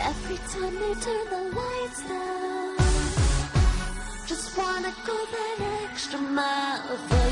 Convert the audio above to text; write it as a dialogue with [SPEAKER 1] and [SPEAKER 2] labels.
[SPEAKER 1] every time they turn the lights down. Just wanna go that extra mile for.